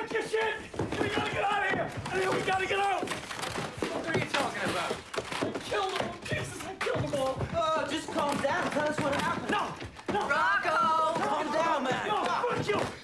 Pack your shit! We gotta get out of here! I mean, we gotta get out! What are you talking about? I killed them all! Jesus, I killed them all! Oh, just calm down. Tell us what happened. No! No! Rocco! Calm down, man. No, fuck you!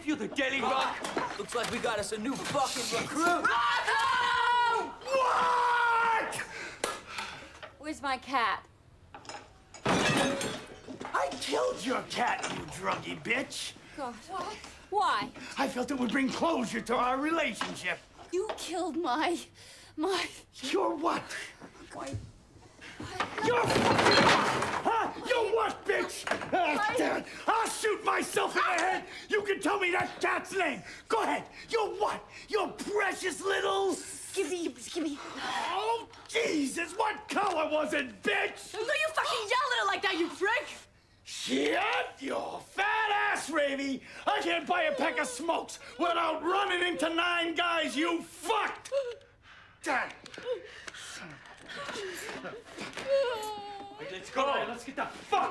Lakeview, the deli, rock. Looks like we got us a new fucking recruit. What? Where's my cat? I killed your cat, you druggy bitch! God. Why? I felt it would bring closure to our relationship. You killed my. my. You're what? my. You're fucking Huh? You're what, bitch? Ah, damn it. I'll shoot myself in the head. You can tell me that cat's name. Go ahead. You're what? You're precious little. Skippy, Skippy. Oh, Jesus. What color was it, bitch? Who you fucking yelled at her like that, you prick? Shit, you fat ass, Ravy. I can't buy a pack of smokes without running into nine guys, you fucked. Damn. Let's go. Let's get the fuck